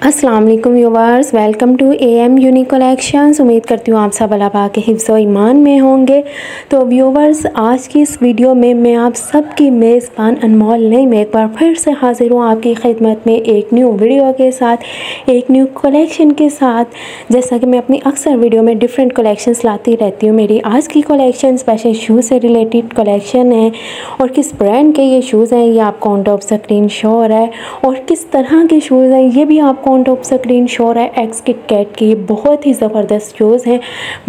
अस्सलाम वालेकुम viewers welcome to A M unique collections उम्मीद करती हूँ आप सब अल्लाह पाक के हिफ्स ईमान में होंगे। तो व्यूवर्स आज की इस वीडियो में मैं आप सबकी मेज़बान अनमोल नहीं मैं एक बार फिर से हाज़िर हूँ आपकी खिदमत में एक न्यू वीडियो के साथ, एक न्यू कलेक्शन के साथ। जैसा कि मैं अपनी अक्सर वीडियो में डिफरेंट कलेक्शंस लाती रहती हूँ। मेरी आज की कलेक्शन स्पेशल शूज़ से रिलेटेड कलेक्शन है। और किस ब्रांड के ये शूज़ हैं, ये आपको ऑन टॉप स्क्रीन शो रहा है। और किस तरह के शूज़ हैं, ये भी आपको ऑन टॉप स्क्रीन शोर है एक्स किट कैट के बहुत ही ज़बरदस्त शूज़ हैं।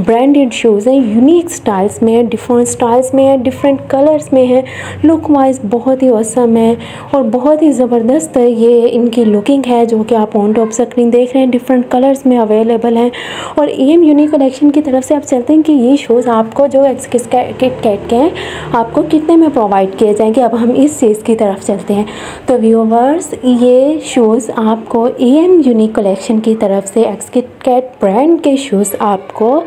ब्रांडेड शूज़ हैं यूनिक स्टाइल्स में है डिफरेंट स्टाइल्स में है डिफरेंट कलर्स में है। लुक वाइज बहुत ही औसम है और बहुत ही ज़बरदस्त ये इनकी लुकिंग है, जो कि आप ऑन टॉप स्क्रीन देख रहे हैं। डिफरेंट कलर्स में अवेलेबल हैं और एम यूनिक कलेक्शन की तरफ़ से आप चलते हैं कि ये शूज़ आपको जो एक्स किट कैट के हैं, आपको कितने में प्रोवाइड किए जाएँगे? अब हम इस चीज़ की तरफ़ चलते हैं। तो व्यूवर्स ये शूज़ आपको ए एम यूनिक कलेक्शन की तरफ़ से एक्सकिट कैट ब्रांड के शूज़ आपको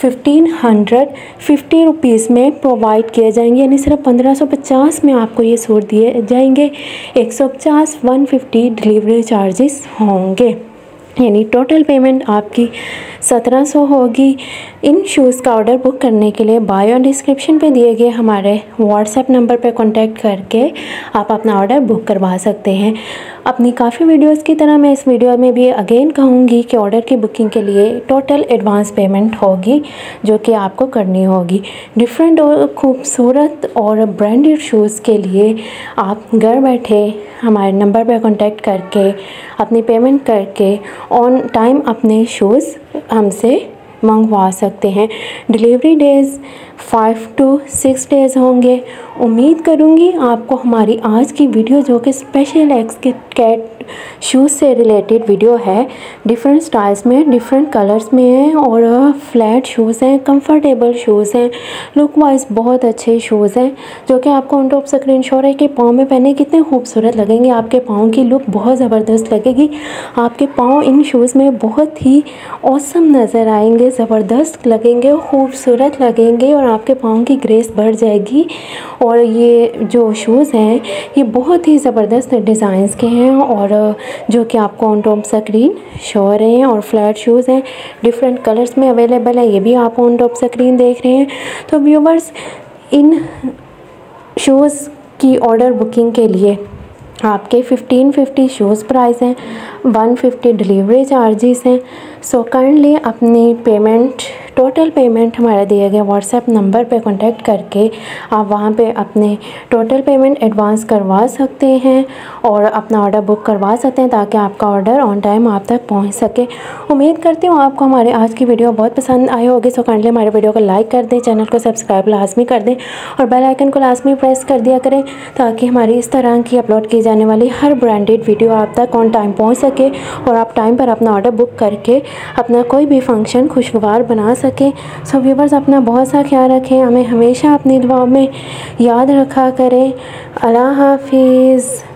फिफ्टीन हंड्रेड फिफ्टी रुपीज़ में प्रोवाइड किए जाएँगे। यानी सिर्फ़ पंद्रह सौ पचास में आपको ये सूट दिए जाएँगे। एक सौ पचास वन फिफ्टी डिलीवरी चार्जेस होंगे। यानी टोटल पेमेंट आपकी सत्रह सौ होगी। इन शूज़ का ऑर्डर बुक करने के लिए बायो डिस्क्रिप्शन पे दिए गए हमारे व्हाट्सएप नंबर पे कांटेक्ट करके आप अपना ऑर्डर बुक करवा सकते हैं। अपनी काफ़ी वीडियोस की तरह मैं इस वीडियो में भी अगेन कहूँगी कि ऑर्डर की बुकिंग के लिए टोटल एडवांस पेमेंट होगी, जो कि आपको करनी होगी। डिफरेंट और खूबसूरत और ब्रांडेड शूज़ के लिए आप घर बैठे हमारे नंबर पर कॉन्टेक्ट करके, अपनी पेमेंट करके ऑन टाइम अपने शूज़ हमसे मंगवा सकते हैं। Delivery days five to six days होंगे। उम्मीद करूँगी आपको हमारी आज की वीडियो जो कि स्पेशल एक्स के कैट शूज़ से रिलेटेड वीडियो है डिफरेंट स्टाइल्स में डिफरेंट कलर्स में है और फ्लैट शूज़ हैं कंफर्टेबल शूज़ हैं लुक वाइज बहुत अच्छे शूज़ हैं, जो कि आपको ऑन टॉप स्क्रीन शो है कि पाँव में पहने कितने खूबसूरत लगेंगे, आपके पाँव की लुक बहुत ज़बरदस्त लगेगी, आपके पाँव इन शूज़ में बहुत ही औसम नज़र आएँगे, ज़बरदस्त लगेंगे, खूबसूरत लगेंगे और आपके पाँव की ग्रेस बढ़ जाएगी। और ये जो शूज़ हैं, ये बहुत ही ज़बरदस्त डिज़ाइंस के हैं और जो कि आपको ऑन टॉप स्क्रीन शो हो रहे हैं और फ्लैट शूज़ हैं। डिफरेंट कलर्स में अवेलेबल है, ये भी आप ऑन टॉप स्क्रीन देख रहे हैं। तो व्यूवर्स इन शूज़ की ऑर्डर बुकिंग के लिए आपके फिफ्टीन फिफ्टी शूज़ प्राइस हैं वन फिफ्टी डिलीवरी चार्जेस हैं। सो काइंडली अपनी पेमेंट टोटल पेमेंट हमारा दिया गया व्हाट्सएप नंबर पे कांटेक्ट करके आप वहाँ पे अपने टोटल पेमेंट एडवांस करवा सकते हैं और अपना ऑर्डर बुक करवा सकते हैं ताकि आपका ऑर्डर ऑन टाइम आप तक पहुँच सके। उम्मीद करती हूँ आपको हमारे आज की वीडियो बहुत पसंद आई होगी सो काइंडली हमारे वीडियो को लाइक कर दें चैनल को सब्सक्राइब लाजमी कर दें और बेल आइकन को लाजमी प्रेस कर दिया करें ताकि हमारी इस तरह की अपलोड की जाने वाली हर ब्रांडेड वीडियो आप तक ऑन टाइम पहुँच सके और आप टाइम पर अपना ऑर्डर बुक करके अपना कोई भी फ़ंक्शन खुशगवार बना सकें। सो व्यूवर्स, अपना बहुत सा ख्याल रखें। हमें हमेशा अपनी दुआ में याद रखा करें। अल्लाह हाफिज़।